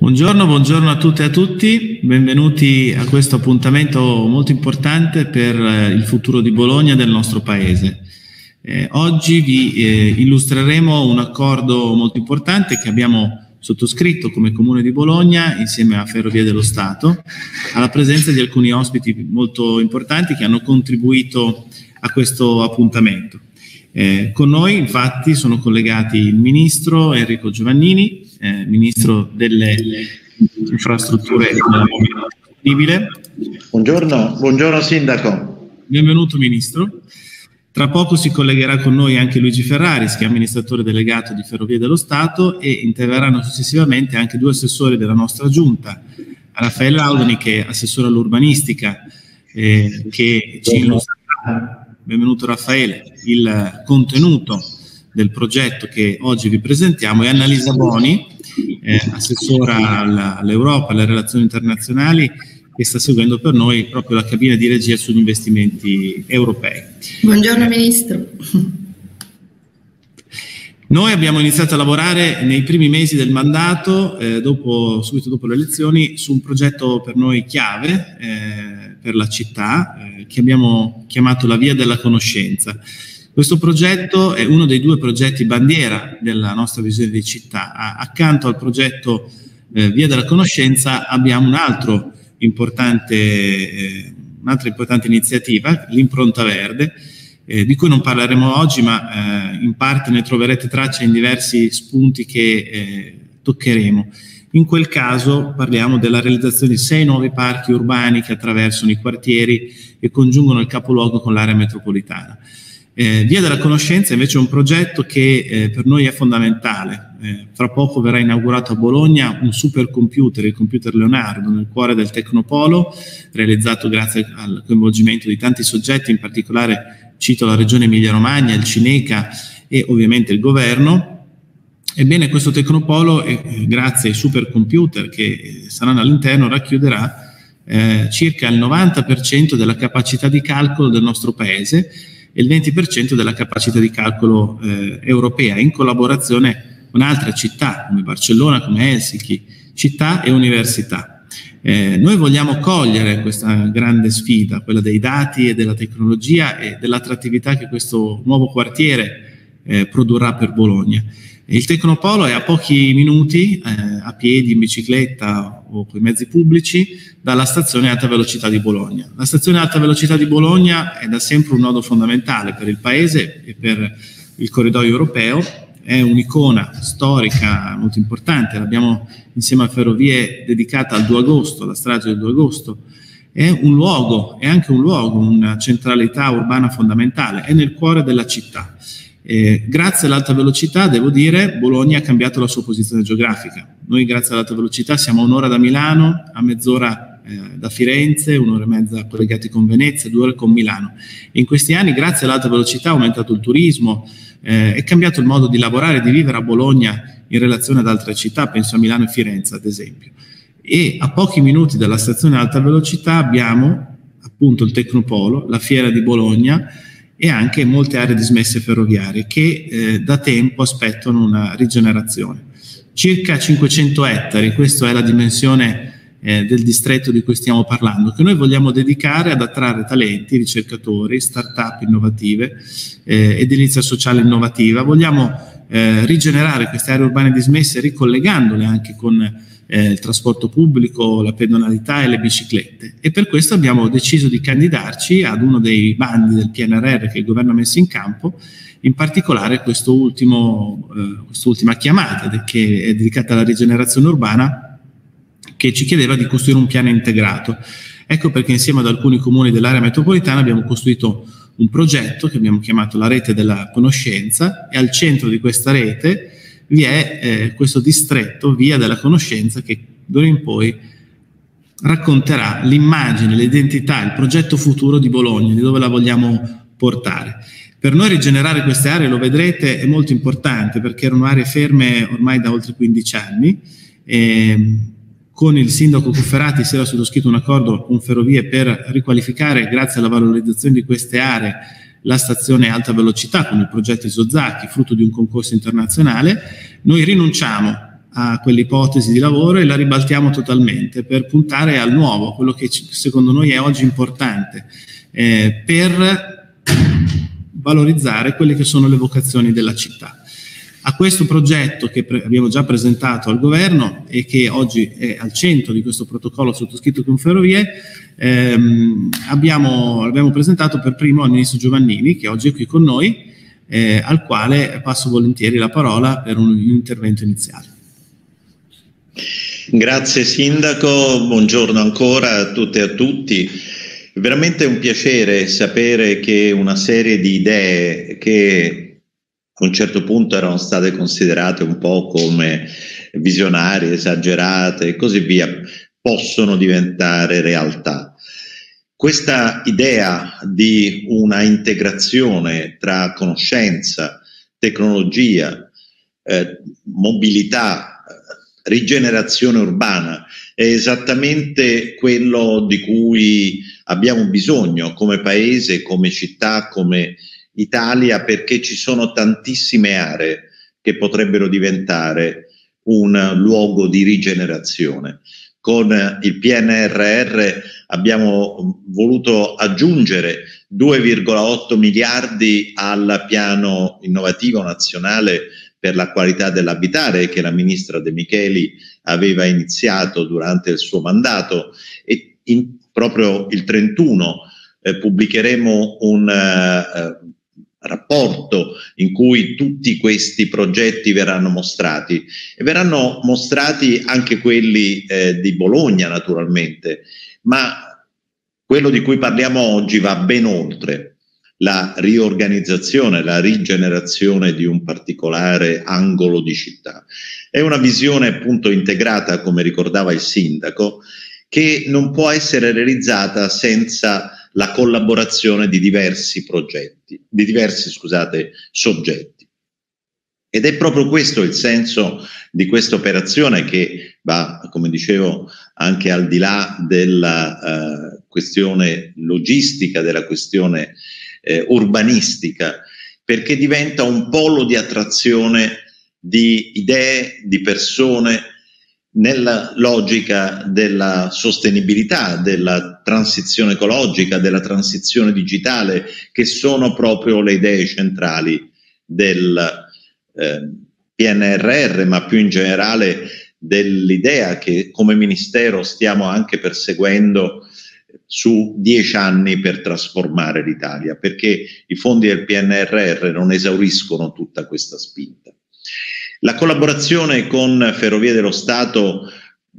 Buongiorno, buongiorno a tutte e a tutti, benvenuti a questo appuntamento molto importante per eh, il futuro di Bologna e del nostro Paese. Eh, oggi vi eh, illustreremo un accordo molto importante che abbiamo sottoscritto come Comune di Bologna insieme a Ferrovie dello Stato, alla presenza di alcuni ospiti molto importanti che hanno contribuito a questo appuntamento. Eh, con noi infatti sono collegati il Ministro Enrico Giovannini, eh, Ministro delle Infrastrutture Sostenibile. Buongiorno, buongiorno Sindaco. Benvenuto Ministro. Tra poco si collegherà con noi anche Luigi Ferraris, che è amministratore delegato di Ferrovie dello Stato, e interverranno successivamente anche due assessori della nostra giunta, Raffaele Laudani, che è assessore all'urbanistica, eh, che ci illustrerà, benvenuto Raffaele, il contenuto del progetto che oggi vi presentiamo, e Annalisa Boni, eh, assessora all'Europa, alle relazioni internazionali, che sta seguendo per noi proprio la cabina di regia sugli investimenti europei. Buongiorno Ministro. Noi abbiamo iniziato a lavorare nei primi mesi del mandato, eh, dopo, subito dopo le elezioni, su un progetto per noi chiave eh, per la città, eh, che abbiamo chiamato la Via della Conoscenza. Questo progetto è uno dei due progetti bandiera della nostra visione di città. accanto al progetto eh, Via della Conoscenza abbiamo un altro importante, eh, un'altra importante iniziativa, l'impronta verde, eh, di cui non parleremo oggi, ma eh, in parte ne troverete traccia in diversi spunti che eh, toccheremo. In quel caso parliamo della realizzazione di sei nuovi parchi urbani che attraversano i quartieri e congiungono il capoluogo con l'area metropolitana. Eh, Via della Conoscenza invece è un progetto che eh, per noi è fondamentale. Eh, fra poco verrà inaugurato a Bologna un supercomputer, il computer Leonardo, nel cuore del Tecnopolo, realizzato grazie al coinvolgimento di tanti soggetti, in particolare cito la Regione Emilia-Romagna, il Cineca e ovviamente il governo. Ebbene, questo Tecnopolo, eh, grazie ai supercomputer che eh, saranno all'interno, racchiuderà eh, circa il 90% della capacità di calcolo del nostro Paese e il 20% della capacità di calcolo eh, europea in collaborazione con altre città come Barcellona, come Helsinki, città e università. Eh, noi vogliamo cogliere questa grande sfida, quella dei dati e della tecnologia e dell'attrattività che questo nuovo quartiere eh, produrrà per Bologna. Il Tecnopolo è a pochi minuti, eh, a piedi, in bicicletta o con i mezzi pubblici, dalla stazione alta velocità di Bologna. La stazione alta velocità di Bologna è da sempre un nodo fondamentale per il Paese e per il corridoio europeo, è un'icona storica molto importante, l'abbiamo insieme a Ferrovie dedicata al 2 agosto, alla strage del 2 agosto, è un luogo, è anche un luogo, una centralità urbana fondamentale, è nel cuore della città. Eh, grazie all'alta velocità, devo dire, Bologna ha cambiato la sua posizione geografica. Noi grazie all'alta velocità siamo a un'ora da Milano, a mezz'ora eh, da Firenze, un'ora e mezza collegati con Venezia, due ore con Milano. E in questi anni, grazie all'alta velocità, è aumentato il turismo, eh, è cambiato il modo di lavorare e di vivere a Bologna in relazione ad altre città, penso a Milano e Firenze ad esempio. E a pochi minuti dalla stazione alta velocità abbiamo appunto il Tecnopolo, la fiera di Bologna, e anche molte aree dismesse ferroviarie che eh, da tempo aspettano una rigenerazione. Circa 500 ettari, questa è la dimensione eh, del distretto di cui stiamo parlando, che noi vogliamo dedicare ad attrarre talenti, ricercatori, start-up innovative, eh, edilizia sociale innovativa. Vogliamo eh, rigenerare queste aree urbane dismesse ricollegandole anche con eh, il trasporto pubblico, la pedonalità e le biciclette. E per questo abbiamo deciso di candidarci ad uno dei bandi del PNRR che il governo ha messo in campo, in particolare eh, quest'ultima chiamata che è dedicata alla rigenerazione urbana che ci chiedeva di costruire un piano integrato. Ecco perché insieme ad alcuni comuni dell'area metropolitana abbiamo costruito un progetto che abbiamo chiamato la rete della conoscenza e al centro di questa rete vi è eh, questo distretto Via della Conoscenza che d'ora in poi racconterà l'immagine, l'identità, il progetto futuro di Bologna, di dove la vogliamo portare. Per noi rigenerare queste aree, lo vedrete, è molto importante perché erano aree ferme ormai da oltre 15 anni. E con il sindaco Cufferati si era sottoscritto un accordo con Ferrovie per riqualificare, grazie alla valorizzazione di queste aree, la stazione alta velocità con il progetto Isozaki, frutto di un concorso internazionale, noi rinunciamo a quell'ipotesi di lavoro e la ribaltiamo totalmente per puntare al nuovo, quello che secondo noi è oggi importante, eh, per valorizzare quelle che sono le vocazioni della città. A questo progetto che abbiamo già presentato al governo e che oggi è al centro di questo protocollo sottoscritto con Ferrovie, ehm, abbiamo, l'abbiamo presentato per primo al ministro Giovannini, che oggi è qui con noi, eh, al quale passo volentieri la parola per un, un intervento iniziale. Grazie Sindaco, buongiorno ancora a tutte e a tutti. È veramente un piacere sapere che una serie di idee che a un certo punto erano state considerate un po' come visionarie, esagerate e così via, possono diventare realtà. Questa idea di una integrazione tra conoscenza, tecnologia, eh, mobilità, rigenerazione urbana è esattamente quello di cui abbiamo bisogno come paese, come città, come Italia perché ci sono tantissime aree che potrebbero diventare un luogo di rigenerazione. Con il PNRR abbiamo voluto aggiungere 2,8 miliardi al piano innovativo nazionale per la qualità dell'abitare che la ministra De Micheli aveva iniziato durante il suo mandato e in, proprio il 31 eh, pubblicheremo un eh, rapporto in cui tutti questi progetti verranno mostrati. E verranno mostrati anche quelli eh, di Bologna naturalmente, ma quello di cui parliamo oggi va ben oltre. La riorganizzazione, la rigenerazione di un particolare angolo di città. È una visione appunto integrata, come ricordava il sindaco, che non può essere realizzata senza la collaborazione di diversi progetti, di diversi scusate, soggetti. Ed è proprio questo il senso di questa operazione che va, come dicevo, anche al di là della eh, questione logistica, della questione eh, urbanistica, perché diventa un polo di attrazione di idee, di persone, nella logica della sostenibilità, della transizione ecologica, della transizione digitale, che sono proprio le idee centrali del eh, PNRR, ma più in generale dell'idea che come Ministero stiamo anche perseguendo su dieci anni per trasformare l'Italia, perché i fondi del PNRR non esauriscono tutta questa spinta. La collaborazione con Ferrovie dello Stato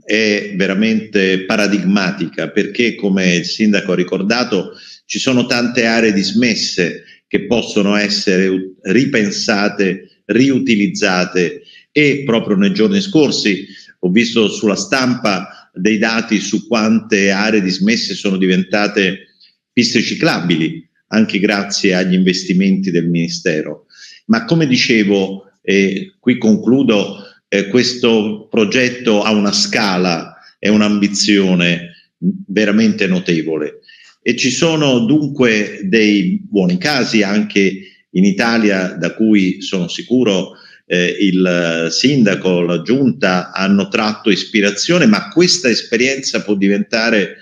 è veramente paradigmatica perché, come il sindaco ha ricordato, ci sono tante aree dismesse che possono essere ripensate, riutilizzate e proprio nei giorni scorsi ho visto sulla stampa dei dati su quante aree dismesse sono diventate piste ciclabili, anche grazie agli investimenti del Ministero. Ma come dicevo, e qui concludo, eh, questo progetto ha una scala e un'ambizione veramente notevole e ci sono dunque dei buoni casi anche in Italia da cui sono sicuro eh, il sindaco, la giunta hanno tratto ispirazione, ma questa esperienza può diventare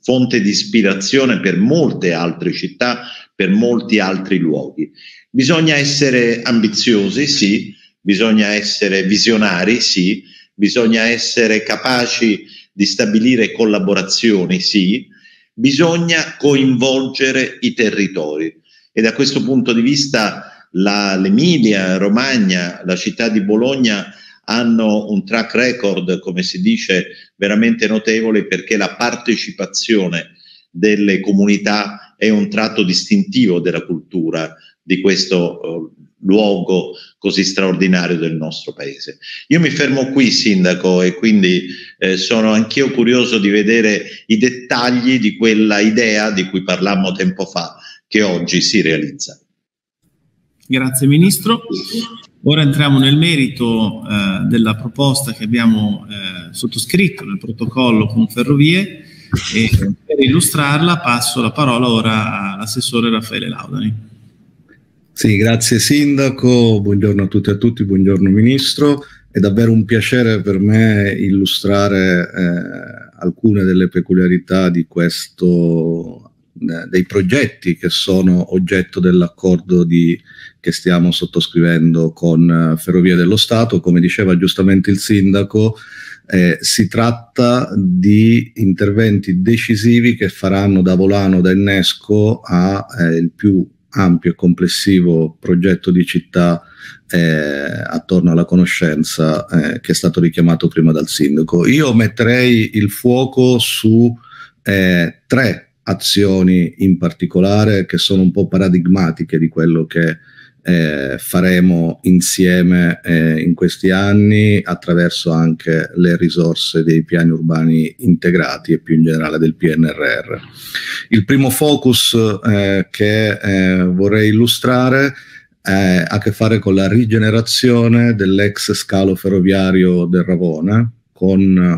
fonte di ispirazione per molte altre città, per molti altri luoghi. Bisogna essere ambiziosi, sì, bisogna essere visionari, sì, bisogna essere capaci di stabilire collaborazioni, sì, bisogna coinvolgere i territori. E da questo punto di vista l'Emilia Romagna, la città di Bologna hanno un track record, come si dice, veramente notevole perché la partecipazione delle comunità è un tratto distintivo della cultura di questo uh, luogo così straordinario del nostro paese. Io mi fermo qui, Sindaco, e quindi eh, sono anch'io curioso di vedere i dettagli di quella idea di cui parlammo tempo fa, che oggi si realizza. Grazie Ministro. Ora entriamo nel merito eh, della proposta che abbiamo eh, sottoscritto nel protocollo con Ferrovie e per illustrarla passo la parola ora all'assessore Raffaele Laudani. Sì, grazie Sindaco, buongiorno a tutti e a tutti, buongiorno Ministro. è davvero un piacere per me illustrare eh, alcune delle peculiarità di questo, eh, dei progetti che sono oggetto dell'accordo che stiamo sottoscrivendo con eh, Ferrovie dello Stato. Come diceva giustamente il sindaco, eh, si tratta di interventi decisivi che faranno da volano, da innesco a eh, più ampio e complessivo progetto di città eh, attorno alla conoscenza eh, che è stato richiamato prima dal sindaco. Io metterei il fuoco su eh, tre azioni in particolare che sono un po' paradigmatiche di quello che eh, faremo insieme eh, in questi anni attraverso anche le risorse dei piani urbani integrati e più in generale del PNRR. Il primo focus eh, che eh, vorrei illustrare ha a che fare con la rigenerazione dell'ex scalo ferroviario del Ravone con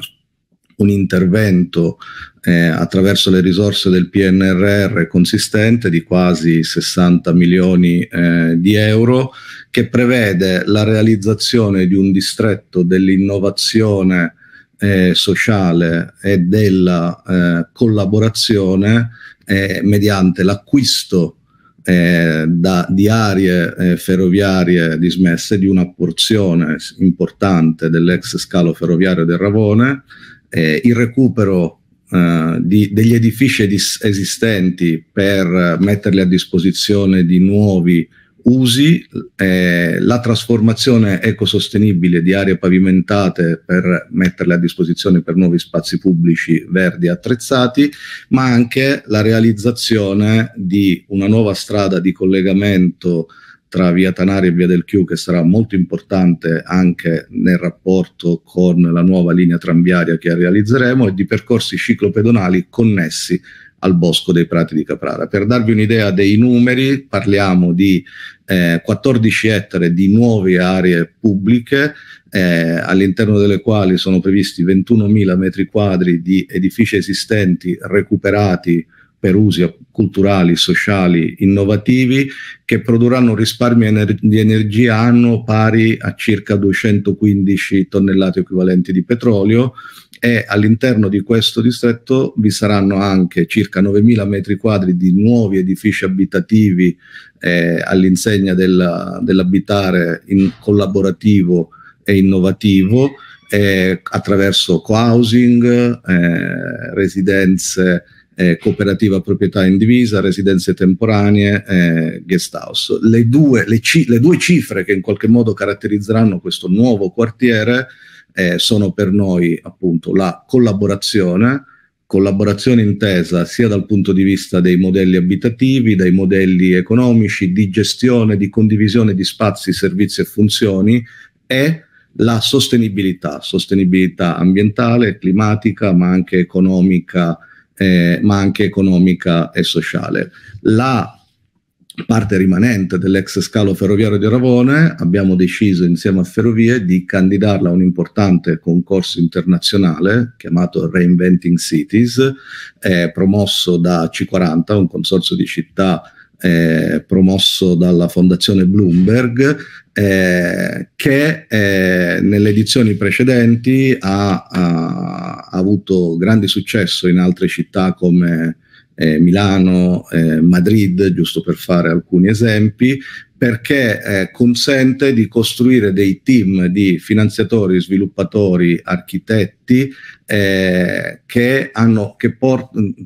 un intervento eh, attraverso le risorse del PNRR consistente di quasi 60 milioni eh, di euro che prevede la realizzazione di un distretto dell'innovazione eh, sociale e della eh, collaborazione eh, mediante l'acquisto eh, da, di aree eh, ferroviarie dismesse di una porzione importante dell'ex scalo ferroviario del Ravone, eh, il recupero Uh, di, degli edifici esistenti per metterli a disposizione di nuovi usi, eh, la trasformazione ecosostenibile di aree pavimentate per metterle a disposizione per nuovi spazi pubblici verdi attrezzati, ma anche la realizzazione di una nuova strada di collegamento tra Via Tanari e Via del Chiù che sarà molto importante anche nel rapporto con la nuova linea tranviaria che realizzeremo e di percorsi ciclopedonali connessi al Bosco dei Prati di Caprara. Per darvi un'idea dei numeri, parliamo di eh, 14 ettari di nuove aree pubbliche, eh, all'interno delle quali sono previsti 21.000 metri quadri di edifici esistenti recuperati per usi culturali, sociali, innovativi, che produrranno un risparmio ener di energia annuo pari a circa 215 tonnellate equivalenti di petrolio e all'interno di questo distretto vi saranno anche circa 9.000 metri quadri di nuovi edifici abitativi eh, all'insegna dell'abitare in collaborativo e innovativo eh, attraverso co-housing, eh, residenze eh, cooperativa proprietà indivisa, residenze temporanee, eh, guest house. Le due, le, le due, cifre che in qualche modo caratterizzeranno questo nuovo quartiere eh, sono per noi appunto la collaborazione, collaborazione intesa sia dal punto di vista dei modelli abitativi, dai modelli economici, di gestione, di condivisione di spazi, servizi e funzioni e la sostenibilità, sostenibilità ambientale, climatica, ma anche economica eh, ma anche economica e sociale. La parte rimanente dell'ex scalo ferroviario di Ravone abbiamo deciso insieme a Ferrovie di candidarla a un importante concorso internazionale chiamato Reinventing Cities, eh, promosso da C40, un consorzio di città eh, promosso dalla fondazione Bloomberg, eh, che eh, nelle edizioni precedenti ha, ha, ha, avuto grande successo in altre città come eh, Milano, eh, Madrid, giusto per fare alcuni esempi, perché eh, consente di costruire dei team di finanziatori, sviluppatori, architetti eh, che, hanno, che,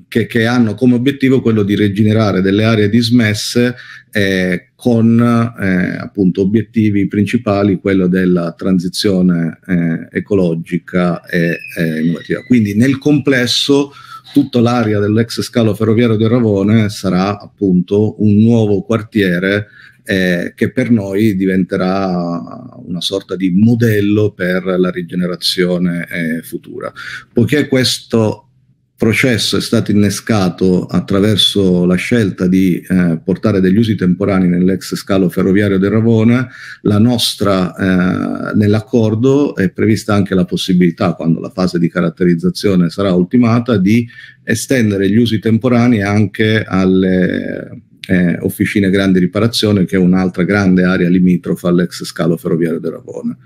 che, che, hanno, come obiettivo quello di rigenerare delle aree dismesse eh, con eh, appunto obiettivi principali, quello della transizione eh, ecologica e innovativa. Quindi nel complesso tutta l'area dell'ex scalo ferroviario di Ravone sarà appunto un nuovo quartiere eh, che per noi diventerà una sorta di modello per la rigenerazione eh, futura. Poiché questo processo è stato innescato attraverso la scelta di eh, portare degli usi temporanei nell'ex scalo ferroviario del Ravone, la nostra, eh, nell'accordo è prevista anche la possibilità, quando la fase di caratterizzazione sarà ultimata, di estendere gli usi temporanei anche alle eh, Officine Grandi Riparazione, che è un'altra grande area limitrofa all'ex scalo ferroviario di Ravona.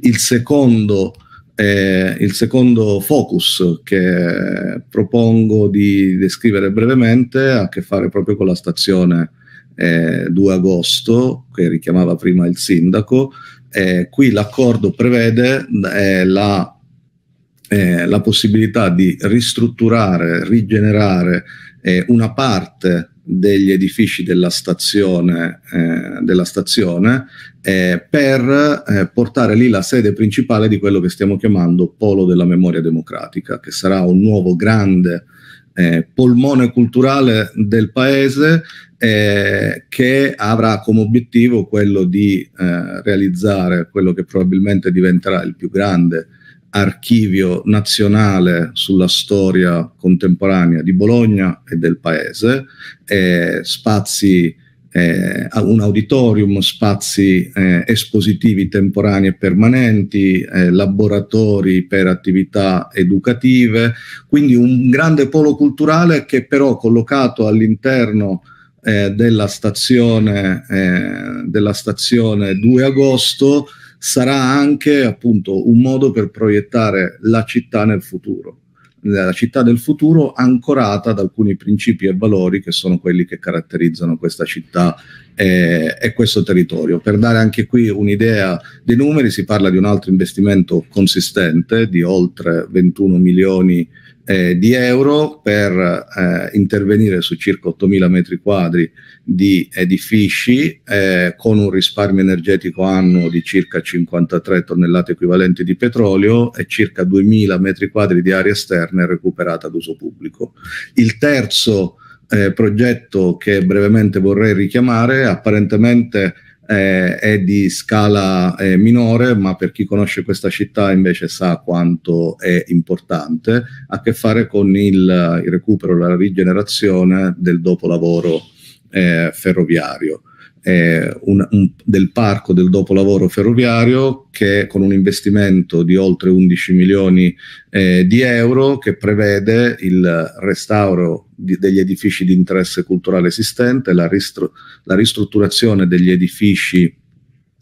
Il secondo, eh, il secondo focus che propongo di descrivere brevemente ha a che fare proprio con la stazione eh, 2 agosto, che richiamava prima il sindaco. Eh, qui l'accordo prevede la, eh, la, possibilità di ristrutturare, rigenerare eh, una parte degli edifici della stazione, eh, della stazione eh, per eh, portare lì la sede principale di quello che stiamo chiamando Polo della Memoria Democratica, che sarà un nuovo grande eh, polmone culturale del paese eh, che avrà come obiettivo quello di eh, realizzare quello che probabilmente diventerà il più grande archivio nazionale sulla storia contemporanea di Bologna e del paese, eh, spazi, eh, un auditorium, spazi eh, espositivi temporanei e permanenti, eh, laboratori per attività educative, quindi un grande polo culturale che però collocato all'interno eh, della, stazione, eh, della stazione 2 agosto sarà anche appunto un modo per proiettare la città nel futuro la città del futuro ancorata ad alcuni principi e valori che sono quelli che caratterizzano questa città e, e, questo territorio. Per dare anche qui un'idea dei numeri, si parla di un altro investimento consistente di oltre 21 milioni eh, di euro per eh, intervenire su circa 8.000 metri quadri di edifici eh, con un risparmio energetico annuo di circa 53 tonnellate equivalenti di petrolio e circa 2.000 metri quadri di aria esterna recuperata ad uso pubblico. Il terzo eh, progetto che brevemente vorrei richiamare apparentemente eh, è di scala eh, minore, ma per chi conosce questa città invece sa quanto è importante, ha a che fare con il, il recupero, la rigenerazione del dopolavoro eh, ferroviario eh, un, un, del parco del dopolavoro ferroviario che con un investimento di oltre 11 milioni eh, di euro che prevede il restauro di, degli edifici di interesse culturale esistente, la, ristru la ristrutturazione degli edifici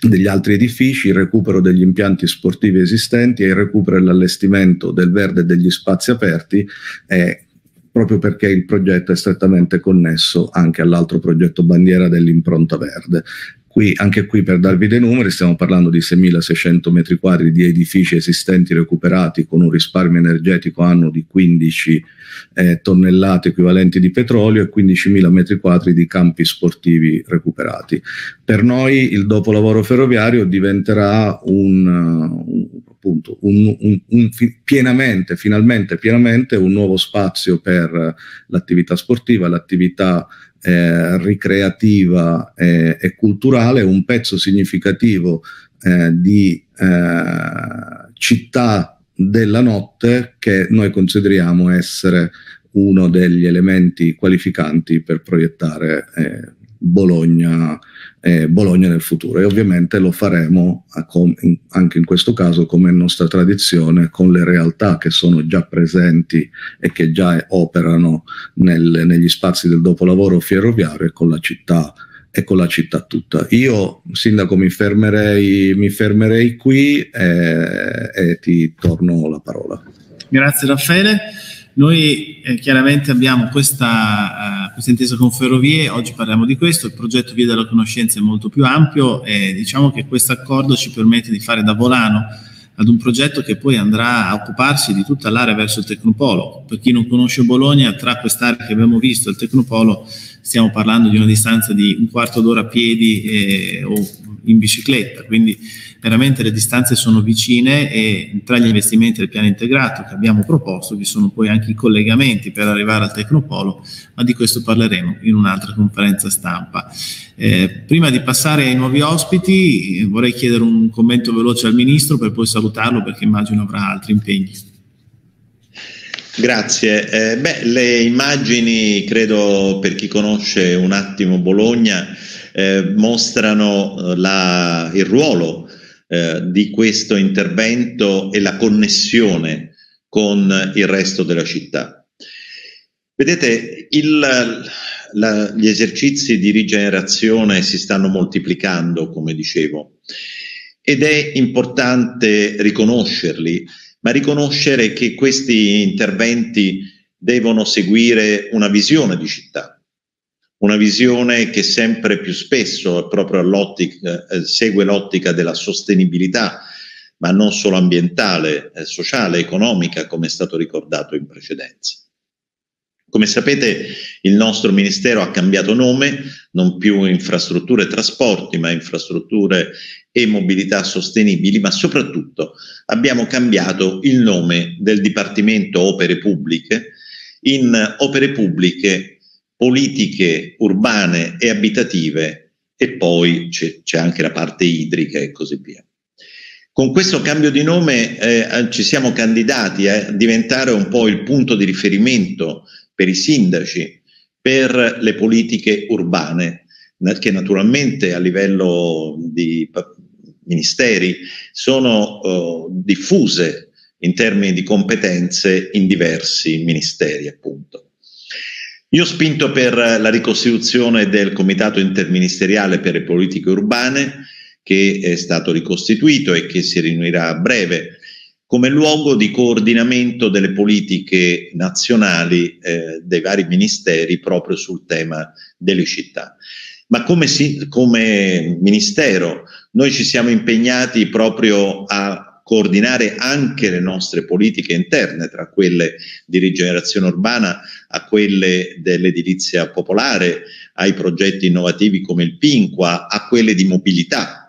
degli altri edifici, il recupero degli impianti sportivi esistenti e il recupero e l'allestimento del verde e degli spazi aperti eh, proprio perché il progetto è strettamente connesso anche all'altro progetto bandiera dell'impronta verde. Qui, anche qui per darvi dei numeri stiamo parlando di 6.600 metri quadri di edifici esistenti recuperati con un risparmio energetico annuo di 15 eh, tonnellate equivalenti di petrolio e 15.000 metri quadri di campi sportivi recuperati. Per noi il dopolavoro ferroviario diventerà un appunto un, un, un fi pienamente, finalmente, pienamente un nuovo spazio per l'attività sportiva, l'attività eh, ricreativa eh, e culturale, un pezzo significativo eh, di eh, città della notte che noi consideriamo essere uno degli elementi qualificanti per proiettare eh, Bologna eh, Bologna nel futuro e ovviamente lo faremo in, anche in questo caso come nostra tradizione con le realtà che sono già presenti e che già operano nel, negli spazi del dopolavoro ferroviario e con la città e con la città tutta. Io, sindaco, mi fermerei, mi fermerei qui e, e ti torno la parola. Grazie Raffaele. Noi eh, chiaramente abbiamo questa, uh, questa, intesa con Ferrovie, oggi parliamo di questo, il progetto Via della Conoscenza è molto più ampio e diciamo che questo accordo ci permette di fare da volano ad un progetto che poi andrà a occuparsi di tutta l'area verso il Tecnopolo. Per chi non conosce Bologna, tra quest'area che abbiamo visto e il Tecnopolo stiamo parlando di una distanza di un quarto d'ora a piedi eh, o in bicicletta, quindi veramente le distanze sono vicine e tra gli investimenti del piano integrato che abbiamo proposto vi sono poi anche i collegamenti per arrivare al Tecnopolo, ma di questo parleremo in un'altra conferenza stampa. Eh, prima di passare ai nuovi ospiti vorrei chiedere un commento veloce al Ministro per poi salutarlo perché immagino avrà altri impegni. Grazie. Eh, beh, le immagini, credo per chi conosce un attimo Bologna, eh, mostrano eh, la, il ruolo eh, di questo intervento e la connessione con il resto della città. Vedete, il, la, gli esercizi di rigenerazione si stanno moltiplicando, come dicevo, ed è importante riconoscerli, ma riconoscere che questi interventi devono seguire una visione di città, una visione che sempre più spesso eh, segue l'ottica della sostenibilità, ma non solo ambientale, eh, sociale, economica, come è stato ricordato in precedenza. Come sapete il nostro Ministero ha cambiato nome, non più infrastrutture e trasporti, ma infrastrutture e mobilità sostenibili, ma soprattutto abbiamo cambiato il nome del Dipartimento Opere Pubbliche in Opere Pubbliche, Politiche Urbane e Abitative e poi c'è, c'è anche la parte idrica e così via. Con questo cambio di nome eh, ci siamo candidati a diventare un po' il punto di riferimento per i sindaci, per le politiche urbane, che naturalmente a livello di ministeri sono uh, diffuse in termini di competenze in diversi ministeri, appunto. Io ho spinto per la ricostituzione del Comitato interministeriale per le politiche urbane, che è stato ricostituito e che si riunirà a breve come luogo di coordinamento delle politiche nazionali eh, dei vari ministeri proprio sul tema delle città. Ma come, si, come ministero noi ci siamo impegnati proprio a coordinare anche le nostre politiche interne, tra quelle di rigenerazione urbana a quelle dell'edilizia popolare, ai progetti innovativi come il Pinqua, a quelle di mobilità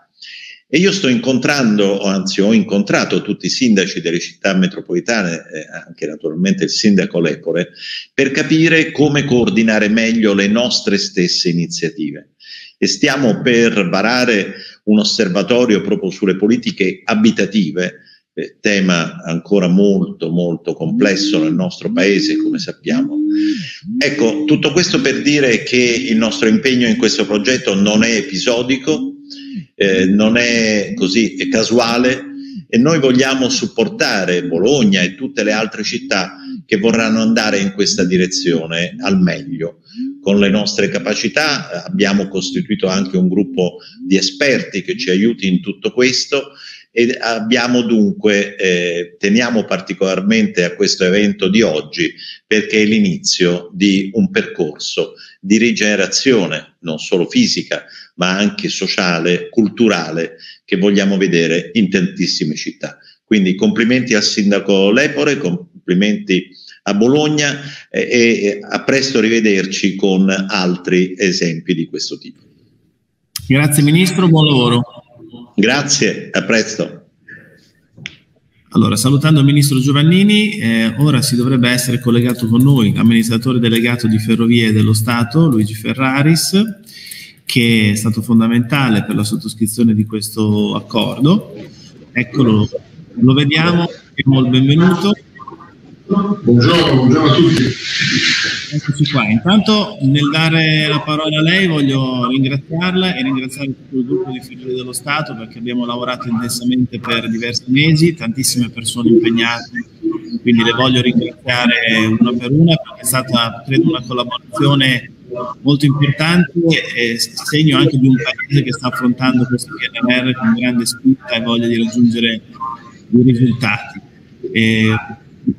e io sto incontrando, anzi ho incontrato tutti i sindaci delle città metropolitane, eh, anche naturalmente il sindaco Lepore, per capire come coordinare meglio le nostre stesse iniziative. E stiamo per varare un osservatorio proprio sulle politiche abitative, eh, tema ancora molto molto complesso nel nostro paese, come sappiamo. Ecco, tutto questo per dire che il nostro impegno in questo progetto non è episodico, eh, non è così è casuale e noi vogliamo supportare Bologna e tutte le altre città che vorranno andare in questa direzione al meglio. Con le nostre capacità abbiamo costituito anche un gruppo di esperti che ci aiuti in tutto questo e abbiamo dunque, eh, teniamo particolarmente a questo evento di oggi perché è l'inizio di un percorso di rigenerazione, non solo fisica, ma anche sociale, culturale, che vogliamo vedere in tantissime città. Quindi complimenti al sindaco Lepore, complimenti a Bologna e, a presto rivederci con altri esempi di questo tipo. Grazie Ministro, buon lavoro. Grazie, a presto. Allora, salutando il Ministro Giovannini, eh, ora si dovrebbe essere collegato con noi l'amministratore delegato di Ferrovie dello Stato, Luigi Ferraris, che è stato fondamentale per la sottoscrizione di questo accordo. Eccolo, lo vediamo, diamo il benvenuto. Buongiorno, buongiorno a tutti. Eccoci qua. Intanto nel dare la parola a lei voglio ringraziarla e ringraziare tutto il gruppo di Figli dello Stato perché abbiamo lavorato intensamente per diversi mesi, tantissime persone impegnate, quindi le voglio ringraziare una per una perché è stata credo una collaborazione molto importante e segno anche di un paese che sta affrontando questo PNR con grande spinta e voglia di raggiungere i risultati. E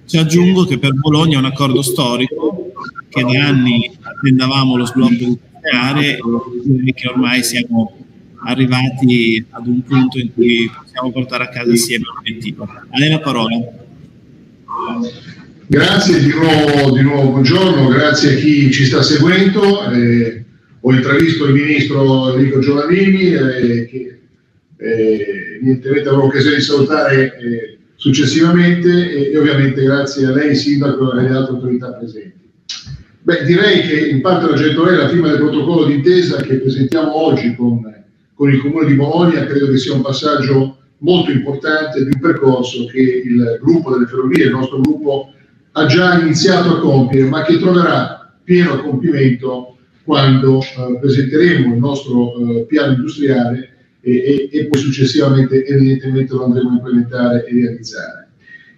ci aggiungo che per Bologna è un accordo storico che da anni attendavamo lo sblocco aree e che ormai siamo arrivati ad un punto in cui possiamo portare a casa assieme l'obiettivo. A lei la parola. Grazie di nuovo, di nuovo, buongiorno, grazie a chi ci sta seguendo. Eh, ho intravisto il ministro Enrico Giovannini eh, che eh, evidentemente avrò occasione di salutare eh, successivamente e, ovviamente grazie a lei Sindaco e alle altre autorità presenti. Beh, direi che in parte la è la firma del protocollo d'intesa che presentiamo oggi con, con il Comune di Bologna, credo che sia un passaggio molto importante di un percorso che il gruppo delle ferrovie, il nostro gruppo, ha già iniziato a compiere, ma che troverà pieno compimento quando eh, presenteremo il nostro eh, piano industriale e, e, e, poi successivamente evidentemente lo andremo a implementare e realizzare.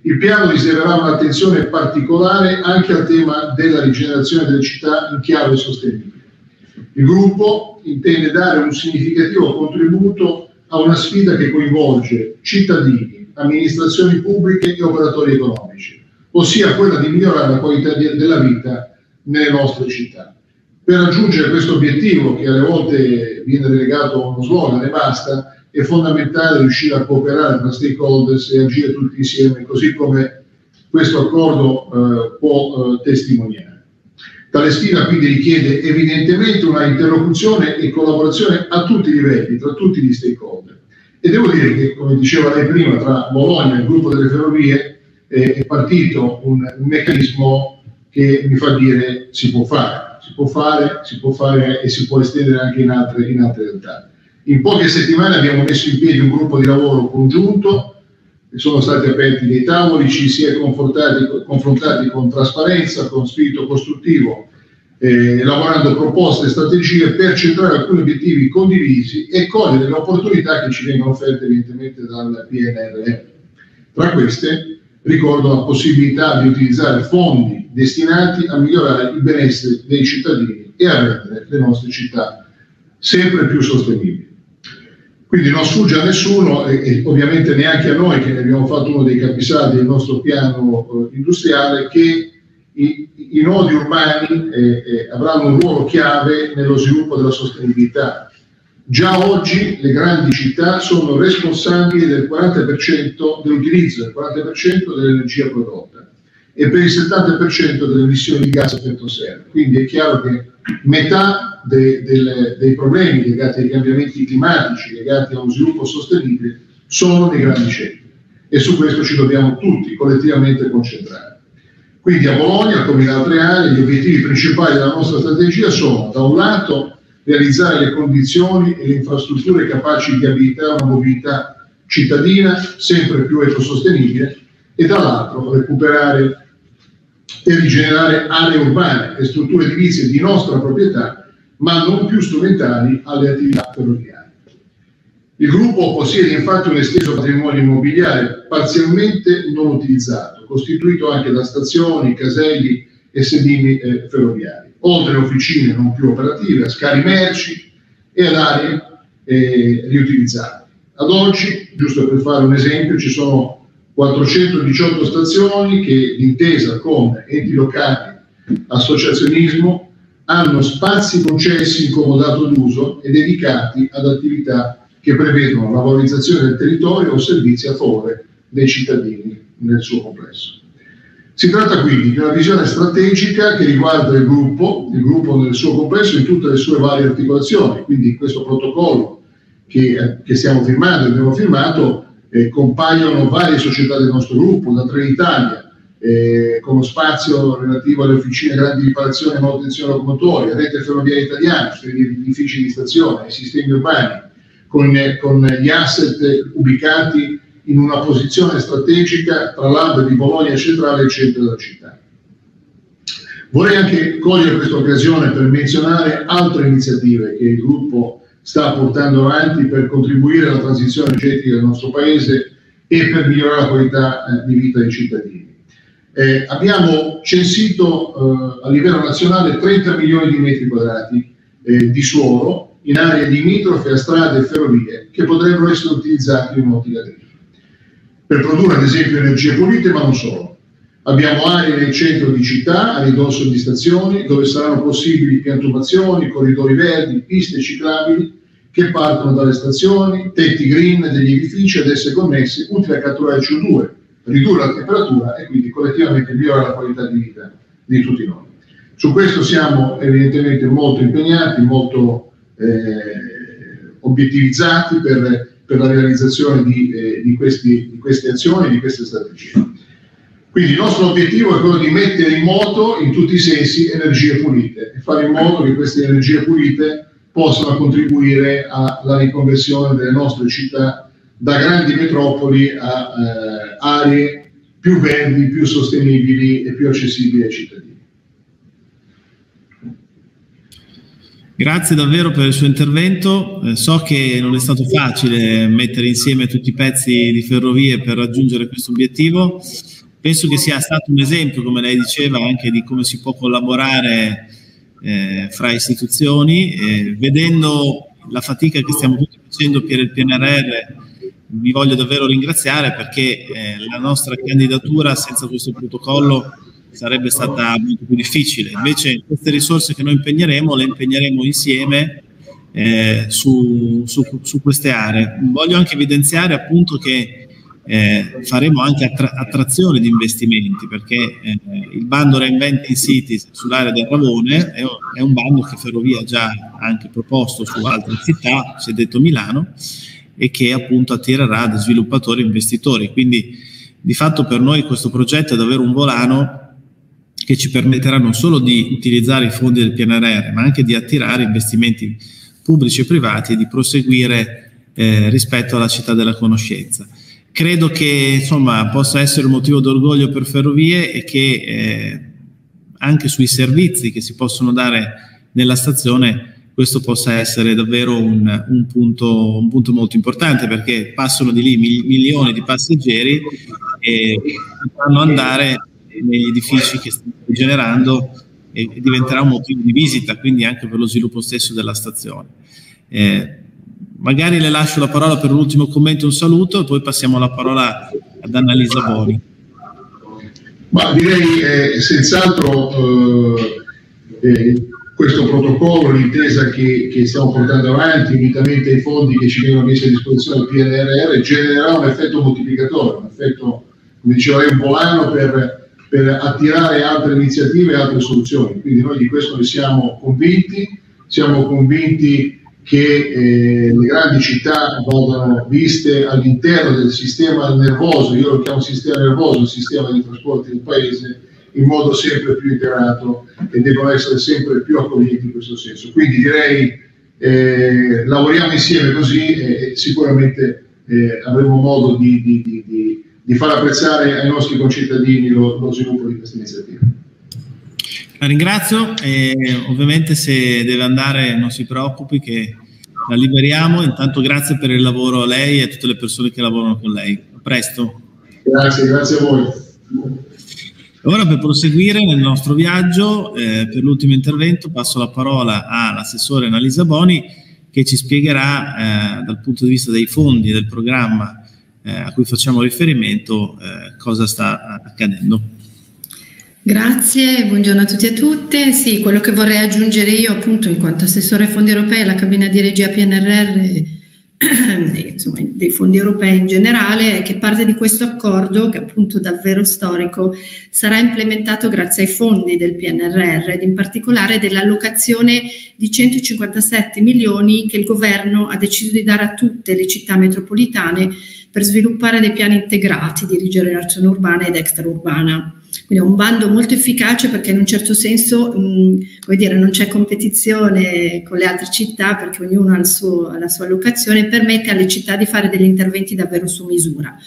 Il piano riserverà un'attenzione particolare anche al tema della rigenerazione delle città in chiave sostenibile. Il gruppo intende dare un significativo contributo a una sfida che coinvolge cittadini, amministrazioni pubbliche e operatori economici, ossia quella di migliorare la qualità della vita nelle nostre città. Per raggiungere questo obiettivo, che alle volte viene delegato a uno slogan e basta, è fondamentale riuscire a cooperare tra stakeholders e agire tutti insieme, così come questo accordo eh, può eh, testimoniare. Tale sfida quindi richiede evidentemente una interlocuzione e collaborazione a tutti i livelli, tra tutti gli stakeholder. E devo dire che, come diceva lei prima, tra Bologna e il gruppo delle ferrovie eh, è partito un, un meccanismo che mi fa dire si può fare, si può fare, si può fare e si può estendere anche in altre, in altre realtà. In poche settimane abbiamo messo in piedi un gruppo di lavoro congiunto, sono stati aperti dei tavoli, ci si è confrontati, con trasparenza, con spirito costruttivo, eh, elaborando proposte e strategie per centrare alcuni obiettivi condivisi e cogliere le opportunità che ci vengono offerte evidentemente dal PNRR. Tra queste ricordo la possibilità di utilizzare fondi destinati a migliorare il benessere dei cittadini e a rendere le nostre città sempre più sostenibili. Quindi non sfugge a nessuno e, e, ovviamente neanche a noi che ne abbiamo fatto uno dei capisaldi del nostro piano eh, industriale che i, i nodi urbani eh, eh, avranno un ruolo chiave nello sviluppo della sostenibilità. Già oggi le grandi città sono responsabili del 40% dell'utilizzo del 40% dell'energia prodotta e per il 70% delle emissioni di gas a effetto serra. Quindi è chiaro che metà de, de, dei problemi legati ai cambiamenti climatici, legati a uno sviluppo sostenibile, sono nei grandi centri e su questo ci dobbiamo tutti collettivamente concentrare. Quindi a Bologna, come in altre aree, gli obiettivi principali della nostra strategia sono, da un lato, realizzare le condizioni e le infrastrutture capaci di abilitare una mobilità cittadina sempre più ecosostenibile e dall'altro recuperare e rigenerare aree urbane e strutture edilizie di nostra proprietà, ma non più strumentali alle attività ferroviarie. Il gruppo possiede infatti un esteso patrimonio immobiliare parzialmente non utilizzato, costituito anche da stazioni, caselli e sedimi eh, ferroviari, oltre a officine non più operative, a scali merci e ad aree eh, riutilizzabili. Ad oggi, giusto per fare un esempio, ci sono 418 stazioni che d'intesa con enti locali, associazionismo, hanno spazi concessi in comodato d'uso e dedicati ad attività che prevedono la valorizzazione del territorio o servizi a favore dei cittadini nel suo complesso. Si tratta quindi di una visione strategica che riguarda il gruppo, il gruppo nel suo complesso in tutte le sue varie articolazioni, quindi questo protocollo che, che stiamo firmando e abbiamo firmato eh, compaiono varie società del nostro gruppo, da Trenitalia, eh, con lo spazio relativo alle officine grandi riparazione e manutenzione locomotori, Rete Ferroviaria Italiana, gli edifici di stazione, i sistemi urbani, con, eh, con gli asset ubicati in una posizione strategica tra l'hub di Bologna centrale e il centro della città. Vorrei anche cogliere questa occasione per menzionare altre iniziative che il gruppo sta portando avanti per contribuire alla transizione energetica del nostro Paese e per migliorare la qualità eh, di vita dei cittadini. Eh, abbiamo censito eh, a livello nazionale 30 milioni di metri quadrati eh, di suolo in aree limitrofe a strade e ferrovie che potrebbero essere utilizzati in un'ottica agricola per produrre ad esempio energie pulite ma non solo. Abbiamo aree nel centro di città, a ridosso di stazioni, dove saranno possibili piantumazioni, corridoi verdi, piste ciclabili che partono dalle stazioni, tetti green degli edifici ad esse connessi, utili a catturare CO2, ridurre la temperatura e quindi collettivamente migliorare la qualità di vita di tutti noi. Su questo siamo evidentemente molto impegnati, molto eh, obiettivizzati per, per, la realizzazione di, eh, di, questi, di queste azioni, di queste strategie. Quindi il nostro obiettivo è quello di mettere in moto in tutti i sensi energie pulite e fare in modo che queste energie pulite possano contribuire alla riconversione delle nostre città da grandi metropoli a eh, aree più verdi, più sostenibili e più accessibili ai cittadini. Grazie davvero per il suo intervento. Eh, so che non è stato facile mettere insieme tutti i pezzi di ferrovie per raggiungere questo obiettivo. Penso che sia stato un esempio, come lei diceva, anche di come si può collaborare eh, fra istituzioni, eh, vedendo la fatica che stiamo tutti facendo per il PNRR, vi voglio davvero ringraziare perché eh, la nostra candidatura senza questo protocollo sarebbe stata molto più difficile. Invece queste risorse che noi impegneremo le impegneremo insieme eh, su, su, su, queste aree. Voglio anche evidenziare appunto che eh, faremo anche attra- attrazione di investimenti perché eh, il bando Reinventing Cities sull'area del Ravone è, è, un bando che Ferrovia ha già anche proposto su altre città, si è detto Milano, e che appunto attirerà sviluppatori e investitori. Quindi di fatto per noi questo progetto è davvero un volano che ci permetterà non solo di utilizzare i fondi del PNRR, ma anche di attirare investimenti pubblici e privati e di proseguire eh, rispetto alla città della conoscenza. Credo che insomma, possa essere un motivo d'orgoglio per Ferrovie e che eh, anche sui servizi che si possono dare nella stazione questo possa essere davvero un, un, punto, un punto, molto importante perché passano di lì milioni di passeggeri e potranno andare negli edifici che stanno generando e, e diventerà un motivo di visita quindi anche per lo sviluppo stesso della stazione. Eh, magari le lascio la parola per un ultimo commento, un saluto e poi passiamo la parola ad Annalisa Boni. Ma direi eh, senz'altro eh, eh, questo protocollo, l'intesa che, che, stiamo portando avanti, unitamente ai fondi che ci vengono messi a disposizione del PNRR, genererà un effetto moltiplicatore, un effetto, come diceva lei, un volano per, per attirare altre iniziative e altre soluzioni. Quindi noi di questo ne siamo convinti, siamo convinti che eh, le grandi città vadano viste all'interno del sistema nervoso, io lo chiamo sistema nervoso, il sistema di trasporti del paese, in modo sempre più integrato e devono essere sempre più accoglienti in questo senso. Quindi direi eh, lavoriamo insieme così e sicuramente eh, avremo modo di, di, di, di, far apprezzare ai nostri concittadini lo, lo sviluppo di questa iniziativa. La ringrazio e ovviamente se deve andare non si preoccupi che la liberiamo. Intanto grazie per il lavoro a lei e a tutte le persone che lavorano con lei. A presto. Grazie, grazie a voi. Ora per proseguire nel nostro viaggio, eh, per l'ultimo intervento passo la parola all'assessore Annalisa Boni che ci spiegherà eh, dal punto di vista dei fondi del programma eh, a cui facciamo riferimento eh, cosa sta accadendo. Grazie, buongiorno a tutti e a tutte. Sì, quello che vorrei aggiungere io appunto in quanto assessore ai fondi europei alla cabina di regia PNRR insomma, dei fondi europei in generale è che parte di questo accordo, che è appunto davvero storico, sarà implementato grazie ai fondi del PNRR ed in particolare dell'allocazione di 157 milioni che il governo ha deciso di dare a tutte le città metropolitane per sviluppare dei piani integrati di rigenerazione urbana ed extraurbana. Quindi è un bando molto efficace perché in un certo senso mh, dire, non c'è competizione con le altre città perché ognuno ha, suo, la sua allocazione e permette alle città di fare degli interventi davvero su misura.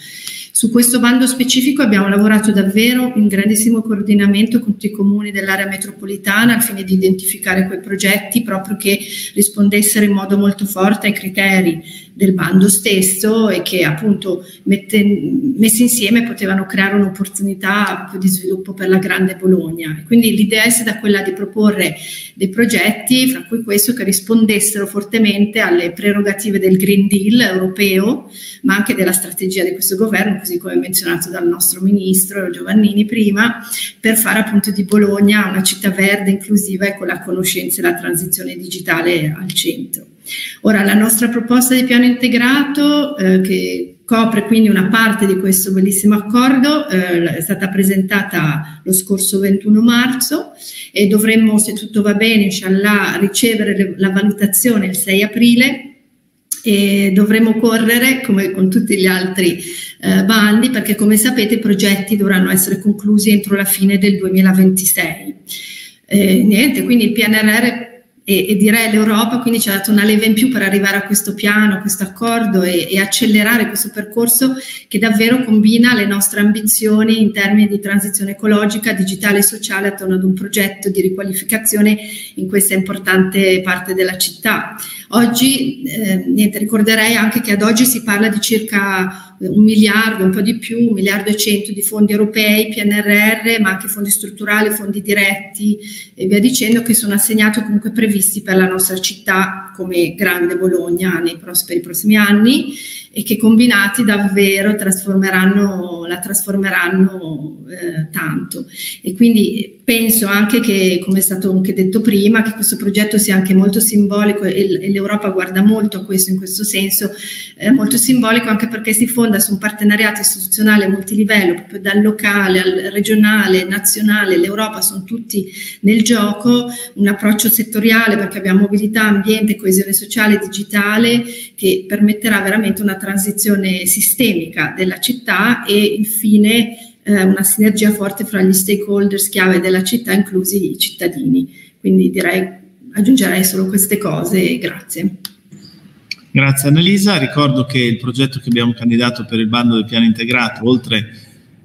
Su questo bando specifico abbiamo lavorato davvero in grandissimo coordinamento con tutti i comuni dell'area metropolitana al fine di identificare quei progetti proprio che rispondessero in modo molto forte ai criteri del bando stesso e che appunto mette, messi insieme potevano creare un'opportunità di sviluppo per la grande Bologna. Quindi l'idea è stata quella di proporre dei progetti, fra cui questo, che rispondessero fortemente alle prerogative del Green Deal europeo, ma anche della strategia di questo governo, così come menzionato dal nostro ministro Giovannini prima, per fare appunto di Bologna una città verde, inclusiva e con la conoscenza e la transizione digitale al centro. Ora, la nostra proposta di piano integrato, eh, che copre quindi una parte di questo bellissimo accordo, eh, è stata presentata lo scorso 21 marzo e dovremmo, se tutto va bene, inshallah, ricevere la valutazione il 6 aprile e dovremo correre come con tutti gli altri eh, bandi perché come sapete i progetti dovranno essere conclusi entro la fine del 2026. Eh, niente, quindi il PNRR e, e, direi l'Europa quindi ci ha dato una leva in più per arrivare a questo piano, a questo accordo e, e, accelerare questo percorso che davvero combina le nostre ambizioni in termini di transizione ecologica, digitale e sociale attorno ad un progetto di riqualificazione in questa importante parte della città. Oggi, eh, niente, ricorderei anche che ad oggi si parla di circa un miliardo, un po' di più, un miliardo e cento di fondi europei, PNRR, ma anche fondi strutturali, fondi diretti e via dicendo, che sono assegnati o comunque previsti per la nostra città come Grande Bologna nei prossimi, per i prossimi anni e che combinati davvero trasformeranno, la trasformeranno eh, tanto. E quindi penso anche che, come è stato anche detto prima, che questo progetto sia anche molto simbolico e, l'Europa guarda molto a questo in questo senso, eh, molto simbolico anche perché si fonda su un partenariato istituzionale multilivello, proprio dal locale al regionale, nazionale, l'Europa sono tutti nel gioco, un approccio settoriale perché abbiamo mobilità, ambiente, coesione sociale, digitale, che permetterà veramente una transizione sistemica della città e infine eh, una sinergia forte fra gli stakeholders chiave della città, inclusi i cittadini. Quindi direi, aggiungerei solo queste cose grazie. Grazie Annalisa, ricordo che il progetto che abbiamo candidato per il bando del piano integrato, oltre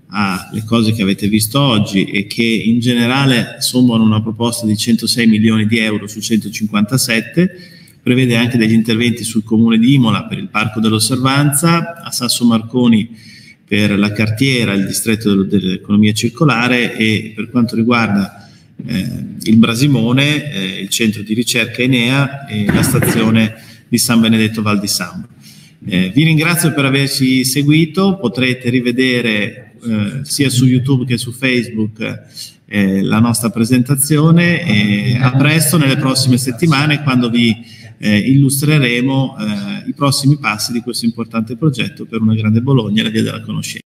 alle cose che avete visto oggi e che in generale sommano una proposta di 106 milioni di euro su 157, prevede anche degli interventi sul comune di Imola per il Parco dell'Osservanza, a Sasso Marconi per la cartiera, il distretto dell'economia circolare e per quanto riguarda eh, il Brasimone, eh, il centro di ricerca Enea e la stazione di San Benedetto Val di Sambro. Eh, vi ringrazio per averci seguito, potrete rivedere eh, sia su YouTube che su Facebook eh, la nostra presentazione e a presto nelle prossime settimane quando vi eh, illustreremo eh, i prossimi passi di questo importante progetto per una grande Bologna e la via della conoscenza.